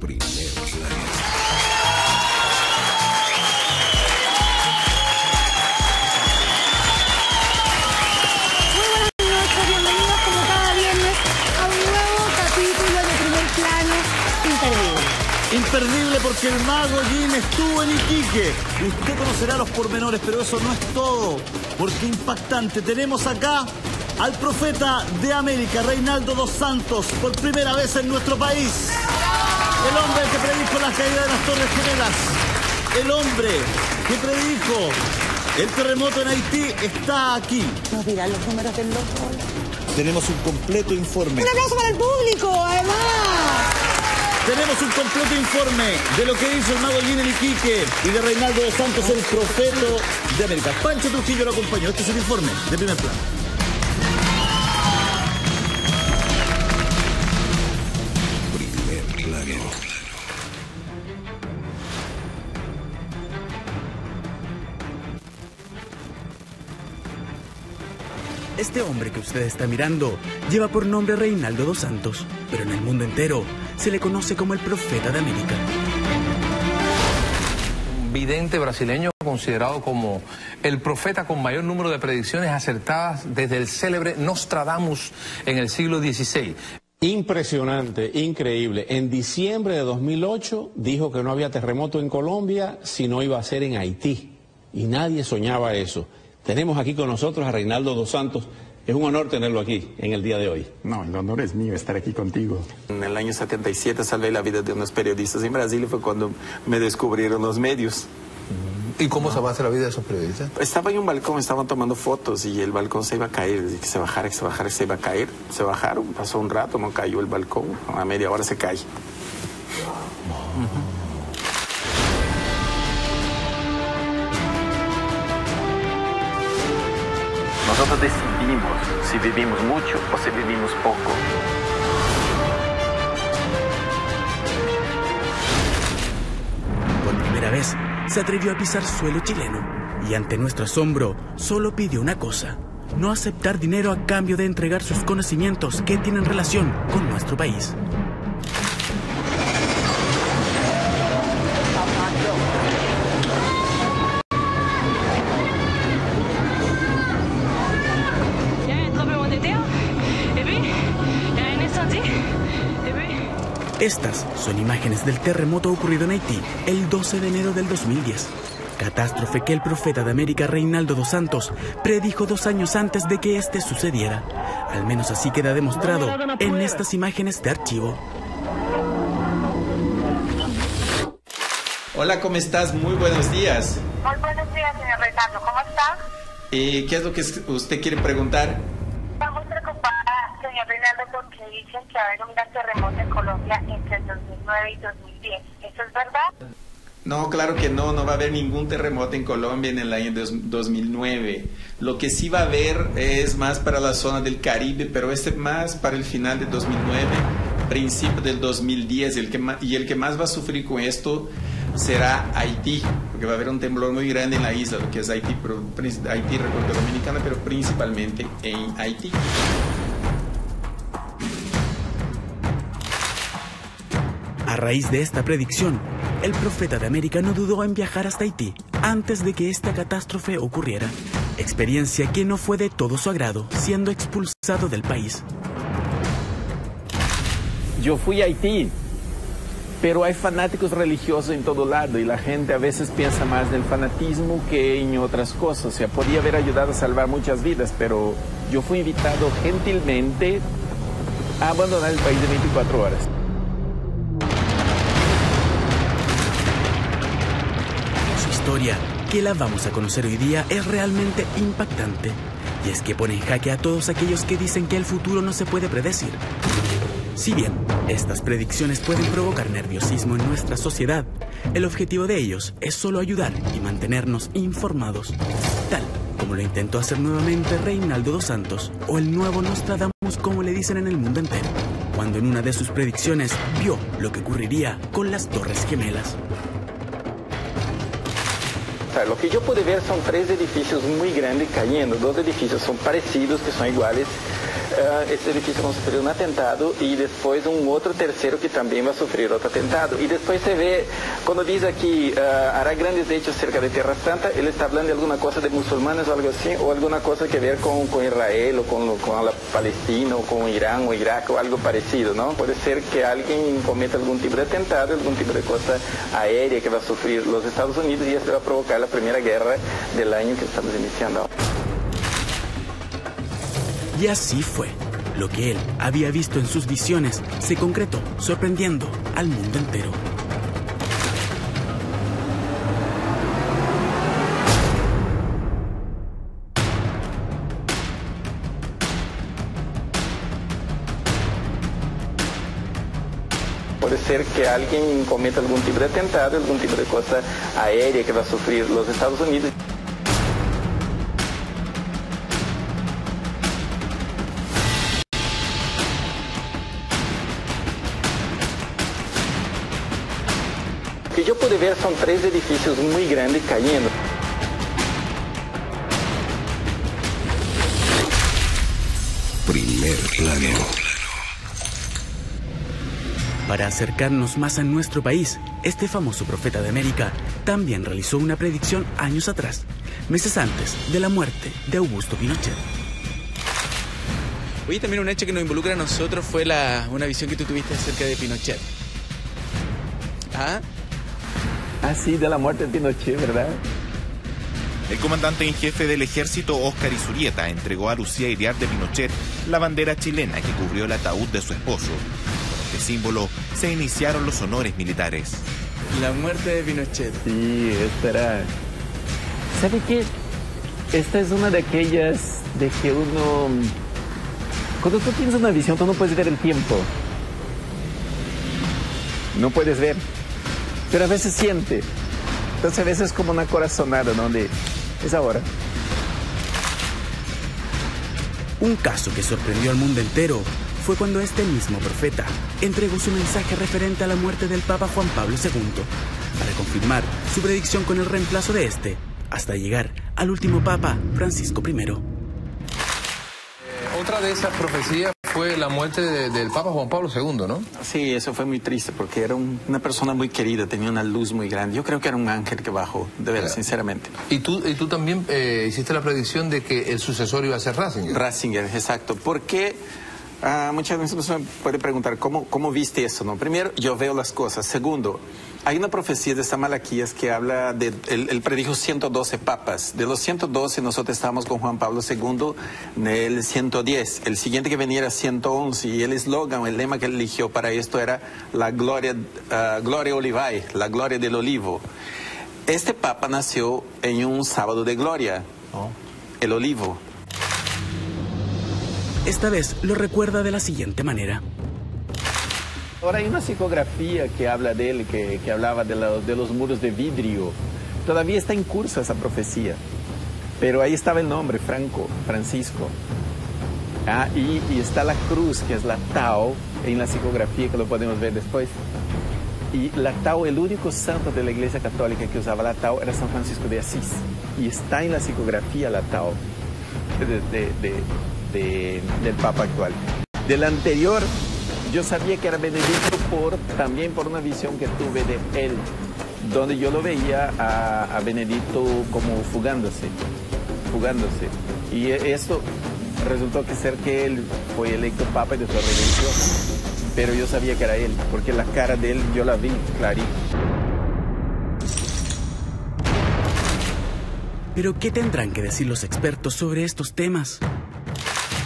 Primer plano. Muy buenas noches, bienvenidos como cada viernes a un nuevo capítulo de Primer Plano Imperdible. Porque el mago Jin estuvo en Iquique. Usted conocerá los pormenores, pero eso no es todo. Porque impactante, tenemos acá al profeta de América, Reinaldo dos Santos, por primera vez en nuestro país. El hombre que predijo la caída de las Torres Gemelas. El hombre que predijo el terremoto en Haití está aquí. Nos dirán los números del loco. Tenemos un completo informe. Un aplauso para el público, además. Tenemos un completo informe de lo que hizo el mago Jin en Iquique y de Reinaldo dos Santos, el profeta de América. Pancho Trujillo lo acompañó. Este es el informe de primer plano. Este hombre que usted está mirando lleva por nombre Reinaldo dos Santos, pero en el mundo entero se le conoce como el profeta de América. vidente brasileño considerado como el profeta con mayor número de predicciones acertadas desde el célebre Nostradamus en el siglo XVI. Impresionante, increíble. En diciembre de 2008 dijo que no había terremoto en Colombia, sino iba a ser en Haití. Y nadie soñaba eso. Tenemos aquí con nosotros a Reinaldo dos Santos. Es un honor tenerlo aquí en el día de hoy. No, el honor es mío estar aquí contigo. En el año 77 salvé la vida de unos periodistas en Brasil y fue cuando me descubrieron los medios. ¿Y cómo se va a hacer la vida de esos periodistas? Estaba en un balcón, estaban tomando fotos y el balcón se iba a caer, que se bajara, que se bajara, que se iba a caer. Se bajaron, pasó un rato, no cayó el balcón, a media hora se cae. Nosotros decidimos si vivimos mucho o si vivimos poco. Por primera vez se atrevió a pisar suelo chileno y ante nuestro asombro solo pidió una cosa, no aceptar dinero a cambio de entregar sus conocimientos que tienen relación con nuestro país. Estas son imágenes del terremoto ocurrido en Haití el 12 de enero del 2010. Catástrofe que el profeta de América Reinaldo dos Santos predijo dos años antes de que este sucediera. Al menos así queda demostrado en estas imágenes de archivo. Hola, ¿cómo estás? Muy buenos días. Muy buenos días, señor Reinaldo. ¿Cómo está? Eh, ¿Qué es lo que usted quiere preguntar? Estamos preocupada, señor Reinaldo, porque dicen que va a haber un gran terremoto en Colombia entre el 2009 y 2010. ¿Eso es verdad? No, claro que no, no va a haber ningún terremoto en Colombia en el año dos- 2009. Lo que sí va a haber es más para la zona del Caribe, pero este más para el final de 2009, principio del 2010. El que ma- y el que más va a sufrir con esto será Haití, porque va a haber un temblor muy grande en la isla, lo que es Haití, pero, Haití, República Dominicana, pero principalmente en Haití. A raíz de esta predicción, el profeta de América no dudó en viajar hasta Haití antes de que esta catástrofe ocurriera. Experiencia que no fue de todo su agrado, siendo expulsado del país. Yo fui a Haití, pero hay fanáticos religiosos en todo lado y la gente a veces piensa más en el fanatismo que en otras cosas. O sea, podía haber ayudado a salvar muchas vidas, pero yo fui invitado gentilmente a abandonar el país de 24 horas. Historia, que la vamos a conocer hoy día, es realmente impactante. Y es que pone en jaque a todos aquellos que dicen que el futuro no se puede predecir. Si bien estas predicciones pueden provocar nerviosismo en nuestra sociedad, el objetivo de ellos es solo ayudar y mantenernos informados, tal como lo intentó hacer nuevamente Reinaldo dos Santos o el nuevo Nostradamus como le dicen en el mundo entero, cuando en una de sus predicciones vio lo que ocurriría con las Torres Gemelas. O sea, lo que yo pude ver son tres edificios muy grandes cayendo. Dos edificios son parecidos, que son iguales. Uh, esse edifício vai sofrer um atentado e depois um outro terceiro que também vai sofrer outro atentado. E depois você vê, quando diz aqui, uh, grandes hechos cerca de Terra Santa, ele está falando de alguma coisa de muçulmanos ou algo assim, ou alguma coisa que ver com, com Israel, ou com, com a Palestina, ou com o Irã, ou Iraque, ou algo parecido, não? Pode ser que alguém cometa algum tipo de atentado, algum tipo de coisa aérea que vai sofrer os Estados Unidos e isso vai provocar a primeira guerra do ano que estamos iniciando. Y así fue. Lo que él había visto en sus visiones se concretó, sorprendiendo al mundo entero. Puede ser que alguien cometa algún tipo de atentado, algún tipo de cosa aérea que va a sufrir los Estados Unidos. Pude ver son tres edificios muy grandes cayendo. Primer plano. Para acercarnos más a nuestro país, este famoso profeta de América también realizó una predicción años atrás, meses antes de la muerte de Augusto Pinochet. Oye, también un hecho que nos involucra a nosotros fue la, una visión que tú tuviste acerca de Pinochet. ¿Ah? Ah, sí, de la muerte de Pinochet, ¿verdad? El comandante en jefe del ejército, Óscar Isurieta, entregó a Lucía Iriar de Pinochet la bandera chilena que cubrió el ataúd de su esposo. Con este símbolo se iniciaron los honores militares. La muerte de Pinochet. Sí, esta era... ¿Sabe qué? Esta es una de aquellas de que uno... Cuando tú tienes una visión, tú no puedes ver el tiempo. No puedes ver. Pero a veces siente. Entonces a veces es como una corazonada, ¿no? De, es ahora. Un caso que sorprendió al mundo entero fue cuando este mismo profeta entregó su mensaje referente a la muerte del Papa Juan Pablo II, para confirmar su predicción con el reemplazo de este, hasta llegar al último Papa, Francisco I. Otra de esas profecías fue la muerte de- del Papa Juan Pablo II, ¿no? Sí, eso fue muy triste porque era un- una persona muy querida, tenía una luz muy grande. Yo creo que era un ángel que bajó, de verdad, sinceramente. Y tú, y tú también eh, hiciste la predicción de que el sucesor iba a ser Ratzinger. Ratzinger, exacto. Porque ah, muchas veces uno puede preguntar, ¿cómo, ¿cómo viste eso? No? Primero, yo veo las cosas. Segundo, hay una profecía de San Malaquías que habla de, él, él predijo 112 papas. De los 112 nosotros estábamos con Juan Pablo II en el 110. El siguiente que venía era 111 y el eslogan, el lema que él eligió para esto era la gloria, ah, gloria olivae, la gloria del olivo. Este papa nació en un sábado de gloria, el olivo. Esta vez lo recuerda de la siguiente manera. Ahora hay una psicografía que habla de él, que, que hablaba de, la- de los muros de vidrio. Todavía está en curso esa profecía. Pero ahí estaba el nombre, Franco, Francisco. Ah, y, y está la cruz, que es la Tao, en la psicografía que lo podemos ver después. Y la Tao, el único santo de la Iglesia Católica que usaba la Tao era San Francisco de Asís. Y está en la psicografía la Tao de- de- de- de- del Papa actual. Del anterior, yo sabía que era Benedicto por, también por una visión que tuve de él, donde yo lo veía a, a Benedicto como fugándose, fugándose. Y esto resultó que ser que él fue electo Papa y después renunció. Pero yo sabía que era él, porque la cara de él yo la vi clarito. Pero ¿qué tendrán que decir los expertos sobre estos temas?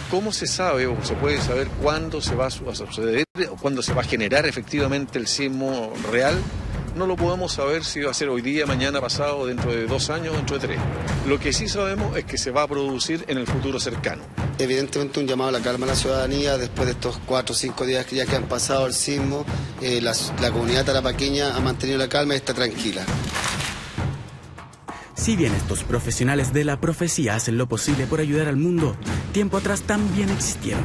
¿Cómo se sabe o se puede saber cuándo se va a su- a suceder o cuándo se va a generar efectivamente el sismo real? No lo podemos saber si va a ser hoy día, mañana, pasado, dentro de dos años, dentro de tres. Lo que sí sabemos es que se va a producir en el futuro cercano. Evidentemente un llamado a la calma a la ciudadanía después de estos cuatro o cinco días que ya que han pasado el sismo, eh, la, la comunidad tarapaqueña ha mantenido la calma y está tranquila. Si bien estos profesionales de la profecía hacen lo posible por ayudar al mundo, tiempo atrás también existieron.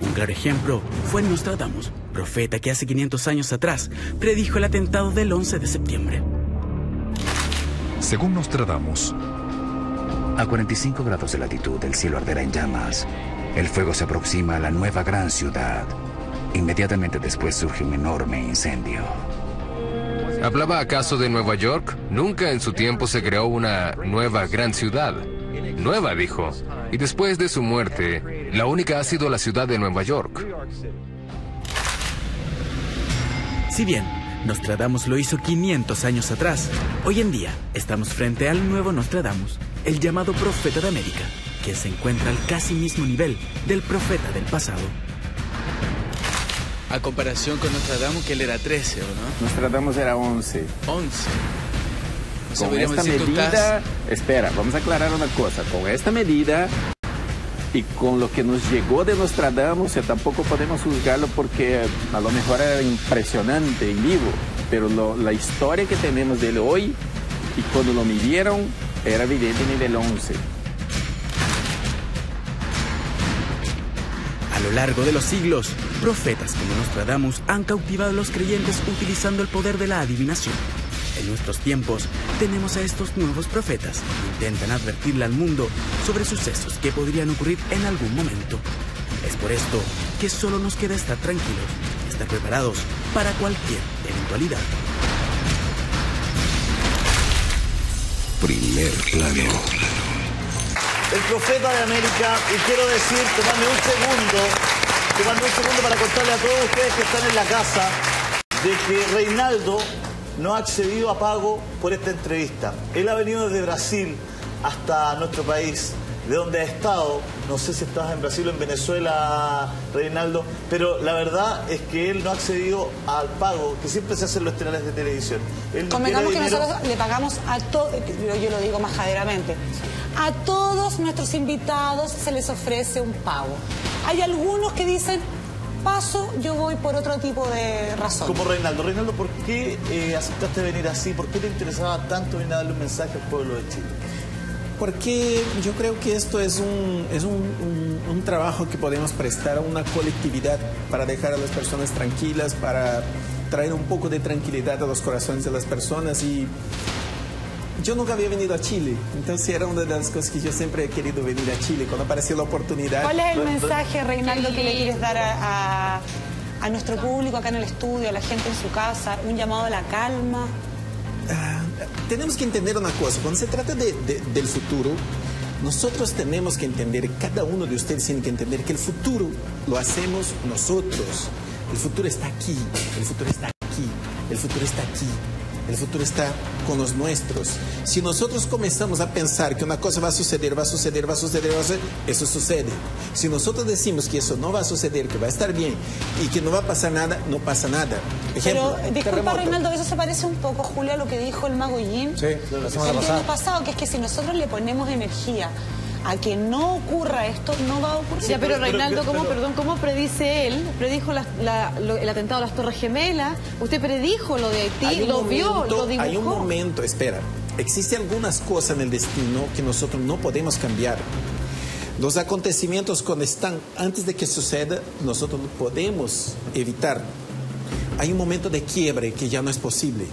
Un claro ejemplo fue Nostradamus, profeta que hace 500 años atrás predijo el atentado del 11 de septiembre. Según Nostradamus, a 45 grados de latitud el cielo arderá en llamas El fuego se aproxima a la nueva gran ciudad. Inmediatamente después surge un enorme incendio. ¿Hablaba acaso de Nueva York? Nunca en su tiempo se creó una nueva gran ciudad. Nueva, dijo. Y después de su muerte, la única ha sido la ciudad de Nueva York. Si bien Nostradamus lo hizo 500 años atrás, hoy en día estamos frente al nuevo Nostradamus, el llamado profeta de América, que se encuentra al casi mismo nivel del profeta del pasado. A comparación con Nostradamus, que él era 13, ¿o no? Nostradamus era 11. 11. O sea, Con esta decir medida, estás- espera, vamos a aclarar una cosa. Con esta medida y con lo que nos llegó de Nostradamus, tampoco podemos juzgarlo porque a lo mejor era impresionante en vivo, pero lo- la historia que tenemos de él hoy y cuando lo midieron era evidente nivel 11. Lo largo de los siglos, profetas como Nostradamus han cautivado a los creyentes utilizando el poder de la adivinación. En nuestros tiempos tenemos a estos nuevos profetas que intentan advertirle al mundo sobre sucesos que podrían ocurrir en algún momento. Es por esto que solo nos queda estar tranquilos estar preparados para cualquier eventualidad. Primer plano. El profeta de América, y quiero decir, tomarme un segundo, un segundo para contarle a todos ustedes que están en la casa de que Reinaldo no ha accedido a pago por esta entrevista. Él ha venido desde Brasil hasta nuestro país, de donde ha estado, no sé si estás en Brasil o en Venezuela, Reinaldo, pero la verdad es que él no ha accedido al pago que siempre se hacen los canales de televisión. Él Convengamos que dinero- nosotros le pagamos a todos, yo lo digo majaderamente, a todos nuestros invitados se les ofrece un pago. Hay algunos que dicen, paso, yo voy por otro tipo de razón. Como Reinaldo. Reinaldo, ¿por qué eh, aceptaste venir así? ¿Por qué te interesaba tanto venir a darle un mensaje al pueblo de Chile? Porque yo creo que esto es un, es un, un- un trabajo que podemos prestar a una colectividad para dejar a las personas tranquilas, para traer un poco de tranquilidad a los corazones de las personas y yo nunca había venido a Chile, entonces era una de las cosas que yo siempre he querido venir a Chile, cuando apareció la oportunidad. ¿Cuál es el mensaje, Reinaldo, que le quieres dar a, a- a nuestro público acá en el estudio, a la gente en su casa? Un llamado a la calma. Tenemos que entender una cosa, cuando se trata de- de- del futuro, nosotros tenemos que entender, cada uno de ustedes tiene que entender que el futuro lo hacemos nosotros. El futuro está aquí, el futuro está aquí, el futuro está aquí, el futuro está con los nuestros. Si nosotros comenzamos a pensar que una cosa va a suceder, va a suceder, va a suceder, va a suceder, eso sucede. Si nosotros decimos que eso no va a suceder, que va a estar bien y que no va a pasar nada, no pasa nada. Ejemplo, Pero, disculpa. Reinaldo, eso se parece un poco, Julio, a lo que dijo el mago Jim Sí, la semana el pasada. pasado, que es que si nosotros le ponemos energía a que no ocurra esto, no va a ocurrir. Ya, pero Reinaldo, ¿cómo, perdón, ¿cómo predice él? Predijo la- la- lo- el atentado a las Torres Gemelas. Usted predijo lo de Haití, lo vio, momento- lo dibujó. Hay un momento, espera. Existen algunas cosas en el destino que nosotros no podemos cambiar. Los acontecimientos cuando están antes de que suceda, nosotros no podemos evitar. Hay un momento de quiebre que ya no es posible.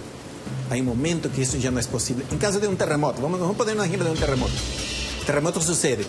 Hay un momento que eso ya no es posible. En caso de un terremoto, vamos, vamos a poner un ejemplo de un terremoto. Terremoto sucede.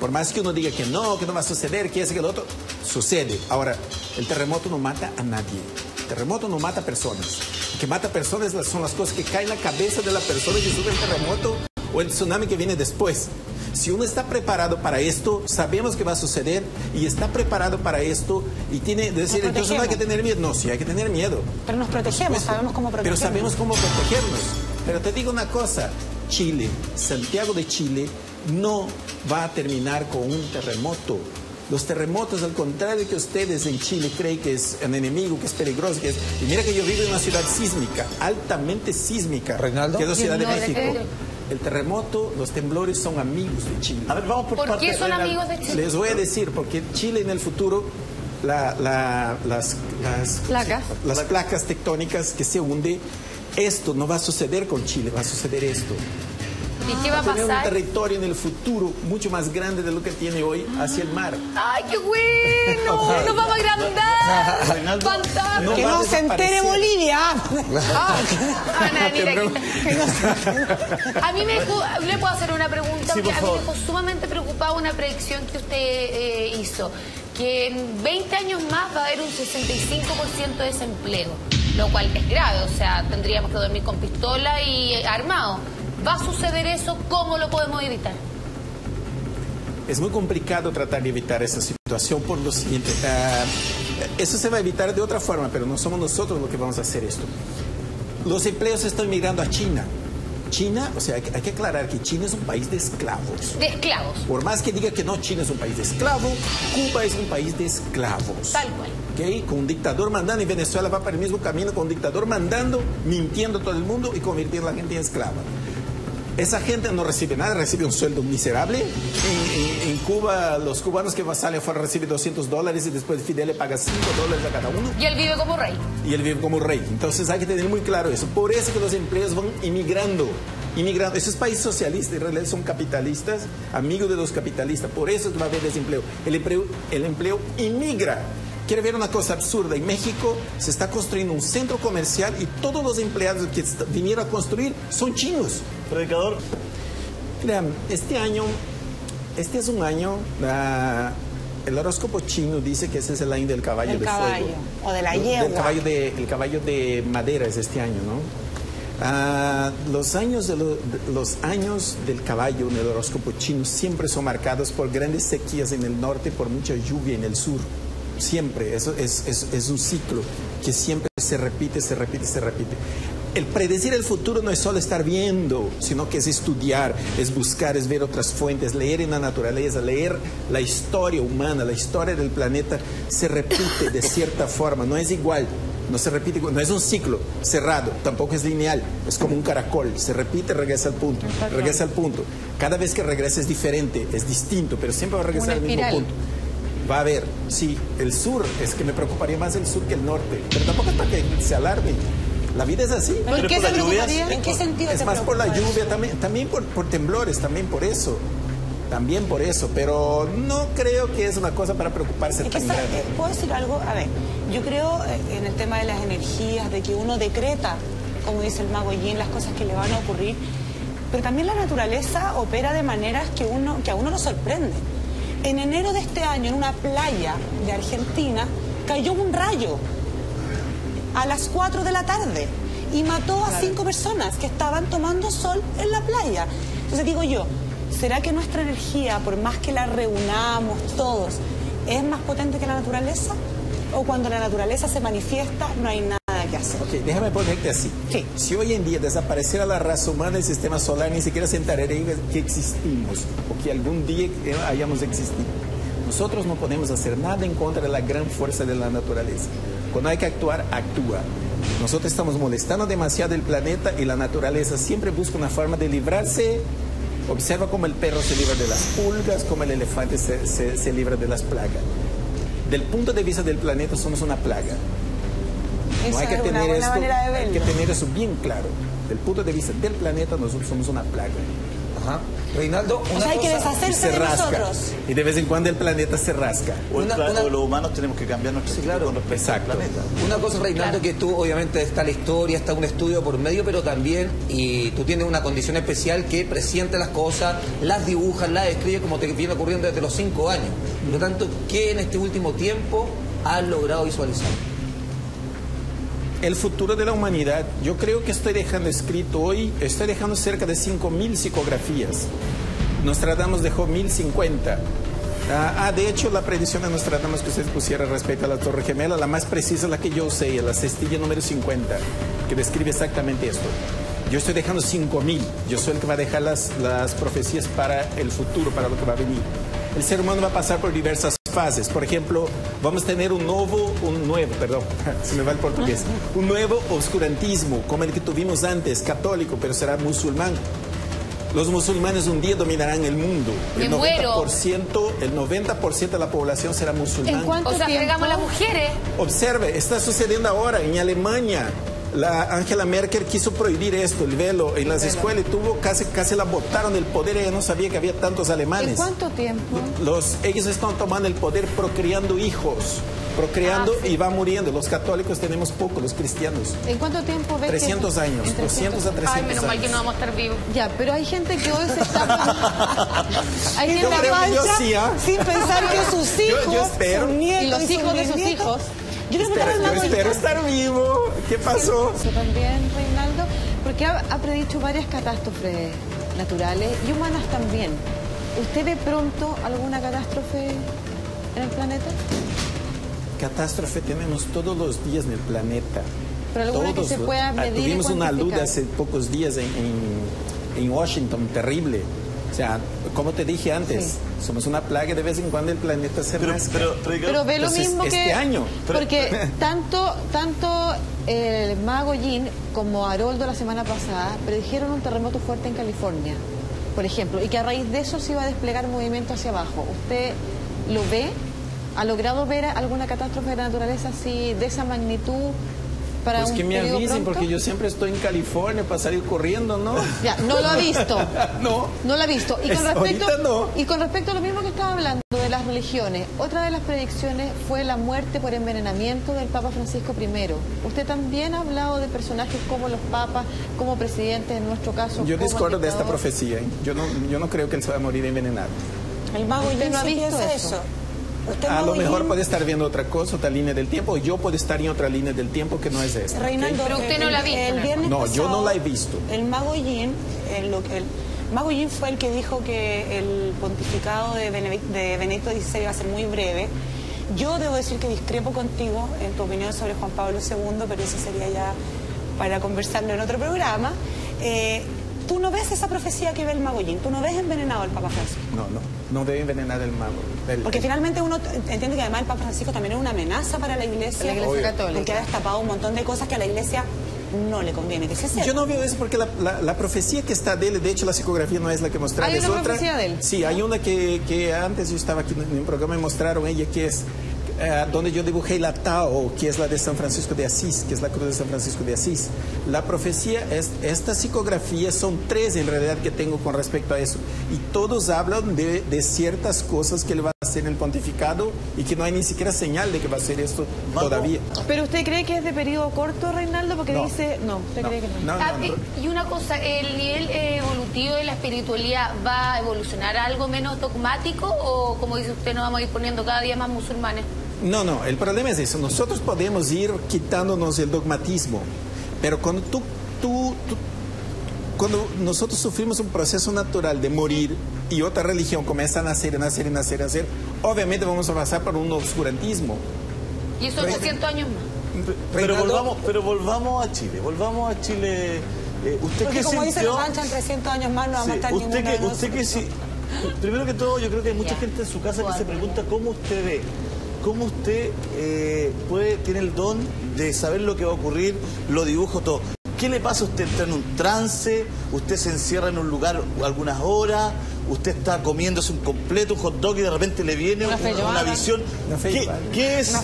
Por más que uno diga que no, que no va a suceder, que ese, que el otro, sucede. Ahora, el terremoto no mata a nadie. El terremoto no mata personas. Lo que mata personas son las cosas que caen en la cabeza de la persona que sube el terremoto o el tsunami que viene después. Si uno está preparado para esto, sabemos que va a suceder y está preparado para esto y tiene, decir, entonces no hay que tener miedo. No, sí hay que tener miedo. Pero nos protegemos, sabemos cómo Pero protegernos. sabemos cómo protegernos. Pero te digo una cosa, Chile, Santiago de Chile, no va a terminar con un terremoto. Los terremotos, al contrario que ustedes en Chile creen que es un enemigo, que es peligroso, que es... Y mira que yo vivo en una ciudad sísmica, altamente sísmica, que es la Ciudad de No, de México. qué? El terremoto, los temblores son amigos de Chile. A ver, vamos por, ¿Por parte. qué son Reinaldo. amigos de Chile? Les voy a decir, porque Chile en el futuro, la- la- las, las, Placas. las placas tectónicas que se hunden, esto no va a suceder con Chile, va a suceder esto. ¿Y qué va a tener un pasar? territorio en el futuro mucho más grande de lo que tiene hoy hacia el mar. ¡Ay, qué bueno! ¡Nos vamos a agrandar! ¡Fantástico! que no se entere Bolivia. Ana, mira, que- A mí me dejó- le puedo hacer una pregunta, Sí, porque por a mí me dejó sumamente preocupada una predicción que usted eh, hizo, que en 20 años más va a haber un 65% de desempleo, lo cual es grave, o sea, tendríamos que dormir con pistola y armado. ¿Va a suceder eso? ¿Cómo lo podemos evitar? Es muy complicado tratar de evitar esa situación por lo siguiente. ah, eso se va a evitar de otra forma, pero no somos nosotros los que vamos a hacer esto. Los empleos están migrando a China. China, o sea, hay que, hay que aclarar que China es un país de esclavos. De esclavos, Por más que diga que no, China es un país de esclavos, Cuba es un país de esclavos. tal cual. ¿ok? Con un dictador mandando y Venezuela va para el mismo camino con un dictador mandando, mintiendo a todo el mundo y convirtiendo a la gente en esclava. Esa gente no recibe nada, recibe un sueldo miserable. En, en- en Cuba, los cubanos que salen afuera reciben 200 dólares y después Fidel le paga 5 dólares a cada uno Y él vive como rey. y él vive como rey. Entonces hay que tener muy claro eso. Por eso que los empleos van inmigrando. Inmigrando. Esos países socialistas en realidad son capitalistas, amigos de los capitalistas. Por eso va a haber desempleo. El empleo, el empleo inmigra. Quiere ver una cosa absurda. En México se está construyendo un centro comercial y todos los empleados que vinieron a construir son chinos. Predicador. Mira, este año, este es un año, ah, el horóscopo chino dice que ese es el año del caballo Del de caballo, fuego. o de la Del yegua. caballo de, el caballo de madera es este año, ¿no? Ah, los, años de lo- de- los años del caballo en el horóscopo chino siempre son marcados por grandes sequías en el norte, por mucha lluvia en el sur. Siempre, eso es, es- es un ciclo que siempre se repite, se repite, se repite. El predecir el futuro no es solo estar viendo, sino que es estudiar, es buscar, es ver otras fuentes, leer en la naturaleza, leer la historia humana, la historia del planeta, se repite de cierta forma, no es igual, no se repite, no es un ciclo cerrado, tampoco es lineal, es como un caracol, se repite, regresa al punto, regresa al punto. Cada vez que regresa es diferente, es distinto, pero siempre va a regresar al mismo punto. Va a haber, sí, el sur, es que me preocuparía más el sur que el norte, pero tampoco es para que se alarmen. La vida es así. ¿Pero en qué se preocuparía? ¿En qué sentido Es más por la lluvia, también, también por, por temblores, también por eso. También por eso, pero no creo que es una cosa para preocuparse Es que tan sa- grande. eh, ¿Puedo decir algo? A ver, yo creo eh, en el tema de las energías, de que uno decreta, como dice el mago Yin, las cosas que le van a ocurrir, pero también la naturaleza opera de maneras que, uno, que a uno lo sorprende. En enero de este año, en una playa de Argentina, cayó un rayo a las 4 de la tarde y mató a cinco personas que estaban tomando sol en la playa. Entonces digo yo, ¿será que nuestra energía, por más que la reunamos todos, es más potente que la naturaleza? ¿O cuando la naturaleza se manifiesta no hay nada que hacer? Ok, déjame ponerte así. Si hoy en día desapareciera la raza humana del sistema solar, ni siquiera se enteraría que existimos o que algún día eh, hayamos existido. Nosotros no podemos hacer nada en contra de la gran fuerza de la naturaleza. Cuando hay que actuar, actúa. Nosotros estamos molestando demasiado el planeta y la naturaleza siempre busca una forma de librarse. Observa cómo el perro se libra de las pulgas, cómo el elefante se, se- se libra de las plagas. Del punto de vista del planeta somos una plaga. No hay que es una tener buena esto, hay que tener eso bien claro. Del punto de vista del planeta, nosotros somos una plaga. Ajá. Reinaldo, O sea, hay que deshacerse Y se de rasca. nosotros. Y de vez en cuando el planeta se rasca. O, el pla- o los humanos tenemos que cambiar nuestro sí, con respecto Exacto. al planeta. Una cosa, Reinaldo, que tú obviamente está la historia, está un estudio por medio, pero también y tú tienes una condición especial que presiente las cosas, las dibujas, las escribes como te viene ocurriendo desde los cinco años. Por lo tanto, ¿qué en este último tiempo has logrado visualizar? El futuro de la humanidad, yo creo que estoy dejando escrito hoy, estoy dejando cerca de 5.000 psicografías. Nostradamus dejó 1.050. Ah, ah, de hecho, la predicción de Nostradamus que ustedes pusieron respecto a la Torre Gemela, la más precisa la que yo usé, la cestilla número 50, que describe exactamente esto. Yo estoy dejando 5.000, yo soy el que va a dejar las, las profecías para el futuro, para lo que va a venir. El ser humano va a pasar por diversas fases. Por ejemplo, vamos a tener un nuevo, un nuevo, perdón, se me va el portugués, un nuevo oscurantismo, como el que tuvimos antes, católico, pero será musulmán. Los musulmanes un día dominarán el mundo. Me El muero. 90%, el 90% de la población será musulmán. o sea, las mujeres. Observe, está sucediendo ahora en Alemania. La Angela Merkel quiso prohibir esto, el velo, en las escuelas y tuvo casi, casi la botaron del poder. Ella no sabía que había tantos ¿En alemanes. cuánto tiempo? Los, ellos están tomando el poder procreando hijos, procreando Ah, sí. y va muriendo. Los católicos tenemos poco, los cristianos. ¿En cuánto tiempo ves 300 que... años, en 200 a 300 Ay, menos mal que no vamos a estar vivos. Ya, pero hay gente que hoy se está... hay Yo gente creo que yo marcha sí, ¿ah? sin pensar que sus Yo- hijos, yo espero. sus nietos Y los sus hijos de sus bisnietos- hijos. Yo quiero Espero- yo espero estar vivo. ¿Qué pasó? También, Reinaldo, porque ha, ha predicho varias catástrofes naturales y humanas también. ¿Usted ve pronto alguna catástrofe en el planeta? Catástrofe tenemos todos los días en el planeta. Pero alguna que Todos se los- pueda Ah, medir y Tuvimos una luz hace pocos días en, en- en Washington, terrible. O sea, como te dije antes, Sí. somos una plaga de vez en cuando el planeta se rasca. Pero ve lo mismo que... Este año. Porque tanto, tanto el mago Jin como Haroldo la semana pasada predijeron un terremoto fuerte en California, por ejemplo, y que a raíz de eso se iba a desplegar movimiento hacia abajo. ¿Usted lo ve? ¿Ha logrado ver alguna catástrofe de la naturaleza así, de esa magnitud para Pues un que me avisen, pronto? porque yo siempre estoy en California para salir corriendo, ¿no? Ya, no lo ha visto. no. No lo ha visto. Y con, Es- respecto, ahorita no. y con respecto a lo mismo que estaba hablando de las religiones, otra de las predicciones fue la muerte por envenenamiento del Papa Francisco I. Usted también ha hablado de personajes como los papas, como presidentes en nuestro caso. Yo discordo de esta profecía. ¿eh? Yo no, yo no creo que él se va a morir envenenado. El mago ¿Usted Jin no ha visto eso? eso. Usted, A lo mejor puede estar viendo otra cosa, otra línea del tiempo, yo puedo estar en otra línea del tiempo que no es esta. Reinaldo, Pero usted no la ha visto, El ¿no? viernes No, yo no la he visto. El mago Jin, el, el mago Jin fue el que dijo que el pontificado de, Bene- de Benedicto XVI iba a ser muy breve. Yo debo decir que discrepo contigo en tu opinión sobre Juan Pablo II, pero eso sería ya para conversarlo en otro programa. Eh, tú no ves esa profecía que ve el mago Jin, tú no ves envenenado al Papa Francisco. No, no, no debe envenenar el mago. El- Porque el- finalmente uno entiende que además el Papa Francisco también es una amenaza para la Iglesia. La Iglesia Obvio. católica. Porque ha destapado un montón de cosas que a la Iglesia no le conviene que se sepa. Yo no veo eso porque la, la- la profecía que está de él, de hecho la psicografía no es la que mostraron, ¿Hay es una otra. profecía de él? Sí, hay una que, que antes yo estaba aquí en un programa y mostraron ella que es eh, donde yo dibujé la Tao, que es la de San Francisco de Asís, que es la cruz de San Francisco de Asís. La profecía, es, esta psicografía son tres en realidad que tengo con respecto a eso. Y todos hablan de, de ciertas cosas que él va a hacer en el pontificado y que no hay ni siquiera señal de que va a hacer esto todavía. Pero usted cree que es de periodo corto, Reinaldo, porque No. dice... No, usted cree que no. No, no, Ah, no. eh, Y una cosa, ¿el nivel eh, evolutivo de la espiritualidad va a evolucionar a algo menos dogmático o, como dice usted, nos vamos a ir poniendo cada día más musulmanes? No, no, el problema es eso. Nosotros podemos ir quitándonos el dogmatismo, pero cuando tú, tú, tú- cuando nosotros sufrimos un proceso natural de morir y otra religión comienza a nacer, a nacer, a nacer, a nacer, obviamente vamos a pasar por un oscurantismo. Y eso Re- 800 años más. Pero volvamos, pero volvamos a Chile, volvamos a Chile. Eh, ¿Usted Porque qué como dice sintió? la mancha, en 300 años más no vamos a Sí, estar usted que, usted que sí. Primero que todo, yo creo que hay mucha Ya. gente en su casa que se pregunta cómo usted ve, cómo usted eh, puede, tiene el don de saber lo que va a ocurrir, lo dibujo todo. ¿Qué le pasa a usted? ¿Está en un trance? ¿Usted se encierra en un lugar algunas horas? ¿Usted está comiéndose un completo, un hot dog y de repente le viene Una visión? Una ¿Qué, es.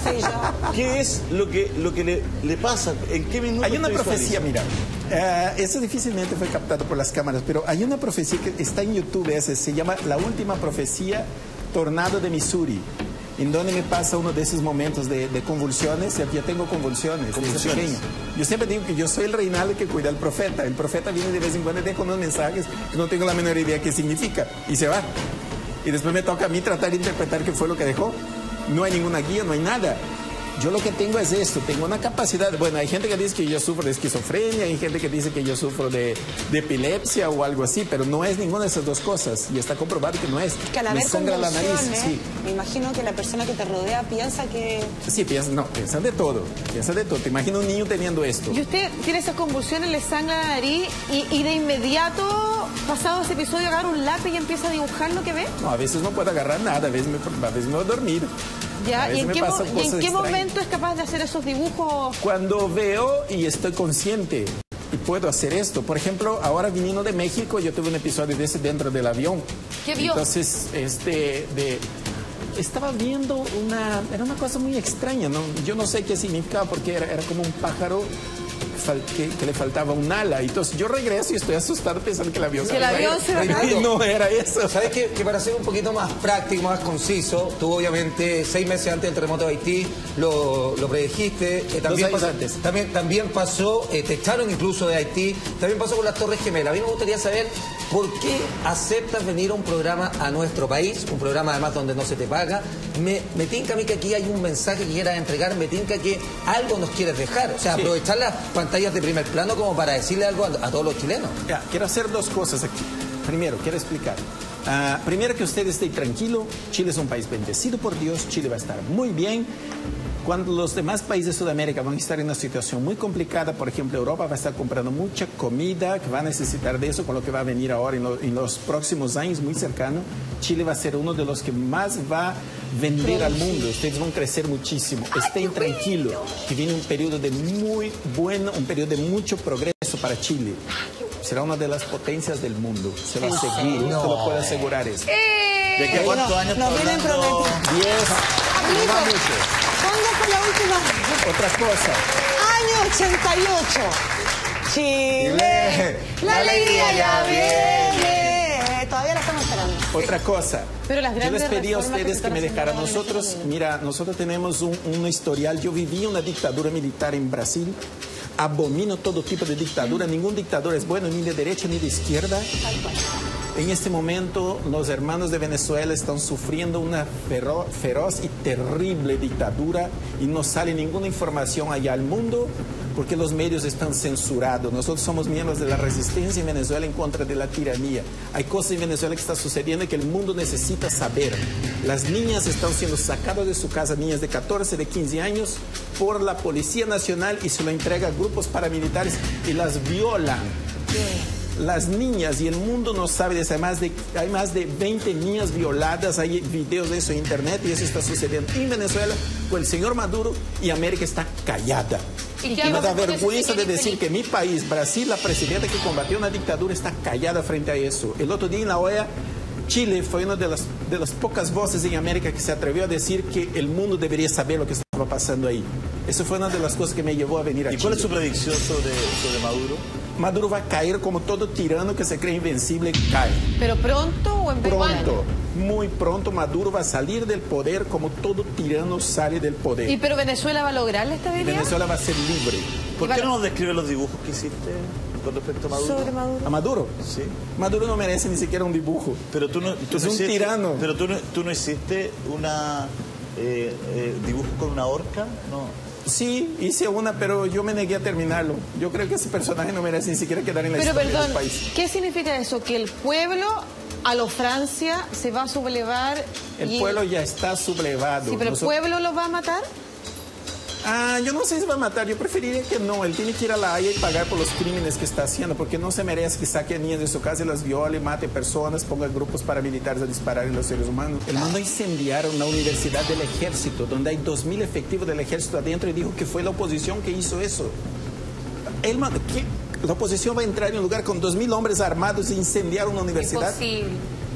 ¿Qué es lo que, lo que le, le pasa? ¿En qué minuto Hay una profecía, mira, eh, eso difícilmente fue captado por las cámaras, pero hay una profecía que está en YouTube, ese, se llama La Última Profecía Tornado de Missouri, en donde me pasa uno de esos momentos de, de convulsiones, ya tengo convulsiones, Convulsiones. Yo siempre digo que yo soy el reinaldo que cuida al profeta, el profeta viene de vez en cuando y deja unos mensajes que no tengo la menor idea qué significa, y se va. Y después me toca a mí tratar de interpretar qué fue lo que dejó. No hay ninguna guía, no hay nada. Yo lo que tengo es esto, tengo una capacidad, bueno, hay gente que dice que yo sufro de esquizofrenia, hay gente que dice que yo sufro de, de epilepsia o algo así, pero no es ninguna de esas dos cosas y está comprobado que no es. Que al me sangra la nariz, convulsiones, sí. me imagino que la persona que te rodea piensa que... Sí, piensa, no, piensa de todo, piensa de todo. Te imagino un niño teniendo esto. Y usted tiene esas convulsiones, le sangra la nariz y, y de inmediato, pasado ese episodio, agarra un lápiz y empieza a dibujar lo que ve. No, a veces no puedo agarrar nada, a veces me, a veces a dormir. A ¿Ya? veces ¿Y en qué, y en momento es capaz de hacer esos dibujos? Cuando veo y estoy consciente y puedo hacer esto. Por ejemplo, ahora viniendo de México, yo tuve un episodio de ese dentro del avión. ¿Qué vio? Entonces, este, de, estaba viendo una, era una cosa muy extraña, ¿no? Yo no sé qué significaba porque era, era como un pájaro fal- que, que le faltaba un ala. Entonces yo regreso y estoy asustado pensando que el avión el se va a caer. Y no era eso. ¿Sabes qué? Que para ser un poquito más práctico, más conciso, tú obviamente seis meses antes del terremoto de Haití lo, lo predijiste. eh, también, pasó, antes. también, también pasó, eh, te echaron incluso de Haití, también pasó con las Torres Gemelas. A mí me gustaría saber por qué aceptas venir a un programa a nuestro país, un programa además donde no se te paga. Me, me tinca a mí que aquí hay un mensaje que quieras entregar, me tinca que algo nos quieres dejar. O sea, Sí. aprovechar las pantallas de primer plano como para decirle algo a, a todos los chilenos. Ya, quiero hacer dos cosas aquí. Primero, quiero explicar. Ah, primero que usted esté tranquilo, Chile es un país bendecido por Dios, Chile va a estar muy bien. Cuando los demás países de Sudamérica van a estar en una situación muy complicada, por ejemplo, Europa va a estar comprando mucha comida, que va a necesitar de eso con lo que va a venir ahora en, lo- en los próximos años muy cercanos, Chile va a ser uno de los que más va a vender al mundo. Ustedes van a crecer muchísimo. Estén tranquilos, que viene un periodo de muy bueno, un periodo de mucho progreso para Chile. Será una de las potencias del mundo, se lo ¿En aseguro, serio? te lo puedo asegurar eso. ¿De qué cuántos años nos vienen prometiendo? Diez. No va mucho. Otra cosa. Año 88. Chile, la alegría ya viene. Todavía la estamos esperando. Otra cosa. Pero las yo grandes les pedí a que ustedes que me dejaran. Nosotros, mira, nosotros tenemos un, un historial. Yo viví una dictadura militar en Brasil. Abomino todo tipo de dictadura. Ningún dictador es bueno ni de derecha ni de izquierda. En este momento, los hermanos de Venezuela están sufriendo una fero- feroz y terrible dictadura y no sale ninguna información allá al mundo porque los medios están censurados. Nosotros somos miembros de la resistencia en Venezuela en contra de la tiranía. Hay cosas en Venezuela que están sucediendo que el mundo necesita saber. Las niñas están siendo sacadas de su casa, niñas de 14, de 15 años, por la Policía Nacional y se lo entrega a grupos paramilitares y las violan las niñas y el mundo no sabe de eso. Hay más de, hay más de 20 niñas violadas, hay videos de eso en internet y eso está sucediendo en Venezuela con el señor Maduro y América está callada. ¿Y Y me da vergüenza ¿Sí, de decir que mi país, Brasil, la presidenta que combatió una dictadura está callada frente a eso. El otro día en la OEA, Chile fue una de las, de las pocas voces en América que se atrevió a decir que el mundo debería saber lo que estaba pasando ahí. Eso fue una de las cosas que me llevó a venir a ¿Y Chile. cuál es su predicción sobre, sobre Maduro? Maduro va a caer como todo tirano que se cree invencible cae. ¿Pero pronto o en Pronto, muy pronto Maduro va a salir del poder como todo tirano sale del poder. ¿Y pero Venezuela va a lograr la estabilidad? Venezuela va a ser libre. ¿Por qué no nos describe los dibujos que hiciste con respecto a Maduro? Sobre Maduro. ¿A Maduro? Sí. Maduro no merece ni siquiera un dibujo. Pero tú no, tú Es no un hiciste- tirano. Pero tú no, tú no hiciste una eh, eh, dibujo con una horca, no. Sí, hice una, pero yo me negué a terminarlo. Yo creo que ese personaje no merece ni siquiera quedar en la Pero historia perdón, del país. ¿qué significa eso? Que el pueblo a lo Francia se va a sublevar El y- pueblo ya está sublevado. Sí, pero el Nosotros- pueblo lo va a matar. Ah, yo no sé si va a matar, yo preferiría que no. Él tiene que ir a la Haya y pagar por los crímenes que está haciendo, porque no se merece que saque a niñas de su casa y las viole, mate personas, ponga grupos paramilitares a disparar en los seres humanos. Él mandó incendiar una universidad del ejército, donde hay 2.000 efectivos del ejército adentro, y dijo que fue la oposición que hizo eso. Él mandó, ¿qué? La oposición va a entrar en un lugar con 2.000 hombres armados e incendiar una universidad Imposible.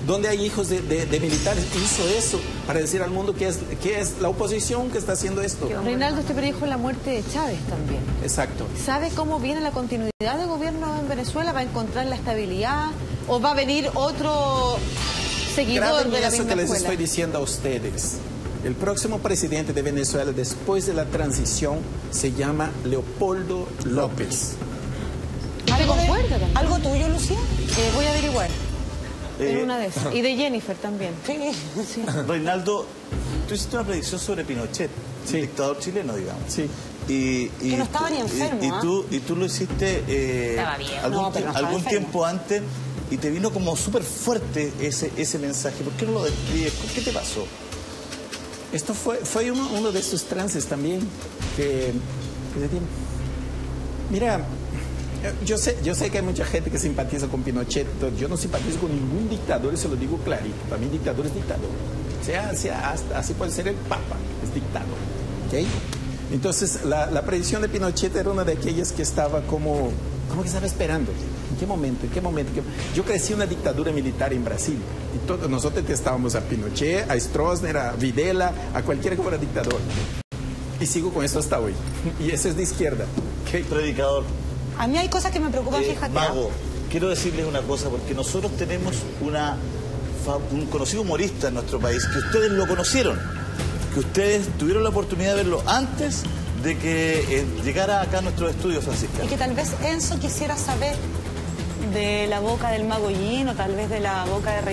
donde hay hijos de, de- de militares. Hizo eso para decir al mundo que es, que es la oposición que está haciendo esto. Reinaldo, usted predijo la muerte de Chávez también. Exacto. ¿Sabe cómo viene la continuidad del gobierno en Venezuela? ¿Va a encontrar la estabilidad? ¿O va a venir otro seguidor Graben de la eso misma que les estoy diciendo a ustedes. El próximo presidente de Venezuela después de la transición se llama Leopoldo López. ¿Algo tuyo, Lucía? Eh, voy a averiguar. En Eh, una de esas. Y de Jennifer también. Sí. Reinaldo, tú hiciste una predicción sobre Pinochet, dictador chileno, digamos. Sí. Y, y- Que no estaba ni enfermo, Y, y ¿ah? tú, y tú lo hiciste eh, Estaba bien. algún, No, no algún tiempo antes y te vino como súper fuerte ese, ese mensaje. ¿Por qué no lo describes? ¿Qué te pasó? Esto fue, fue uno, uno de esos trances también que, que se tiene. Mira, yo sé, yo sé que hay mucha gente que simpatiza con Pinochet. Yo no simpatizo con ningún dictador, se lo digo clarito. Para mí dictador es dictador. Sea, sea hasta- así puede ser el Papa, es dictador. ¿ok? Entonces, la, la predicción de Pinochet era una de aquellas que estaba como, como que estaba esperando. ¿En qué momento? ¿En qué momento? ¿Qué- Yo crecí una dictadura militar en Brasil y todos nosotros testábamos a Pinochet, a Stroessner, a Videla, a cualquiera que fuera dictador. Y sigo con eso hasta hoy. Y eso es de izquierda. Predicador. A mí hay cosas que me preocupan, Eh, fíjate. Mago, quiero decirles una cosa, porque nosotros tenemos una, un conocido humorista en nuestro país, que ustedes lo conocieron, que ustedes tuvieron la oportunidad de verlo antes de que eh, llegara acá a nuestros estudios, Francisca. Y que tal vez Enzo quisiera saber de la boca del mago Yin o tal vez de la boca de Rey